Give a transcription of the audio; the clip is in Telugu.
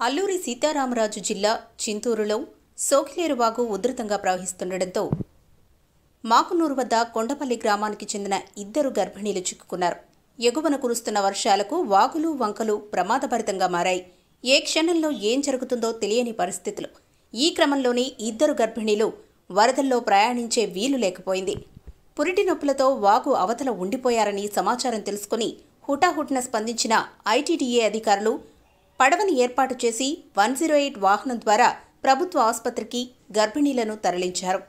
అల్లూరి సీతారామరాజు జిల్లా చింతూరులో సోకిలేరువాగు ఉధృతంగా ప్రవహిస్తుండటంతో మాకునూరు వద్ద కొండపల్లి గ్రామానికి చెందిన ఇద్దరు గర్భిణీలు చిక్కుకున్నారు. ఎగువన కురుస్తున్న వర్షాలకు వాగులు వంకలు ప్రమాదభరితంగా మారాయి. ఏ క్షణంలో ఏం జరుగుతుందో తెలియని పరిస్థితులు. ఈ క్రమంలోనే ఇద్దరు గర్భిణీలు వరదల్లో ప్రయాణించే వీలు లేకపోయింది. పురిటి నొప్పులతో వాగు అవతల ఉండిపోయారని సమాచారం తెలుసుకుని హుటాహుటిన స్పందించిన ఐటీడీఏ అధికారులు పడవని ఏర్పాటు చేసి వన్ జీరో ఎయిట్ వాహనం ద్వారా ప్రభుత్వ ఆసుపత్రికి గర్భిణీలను తరలించారు.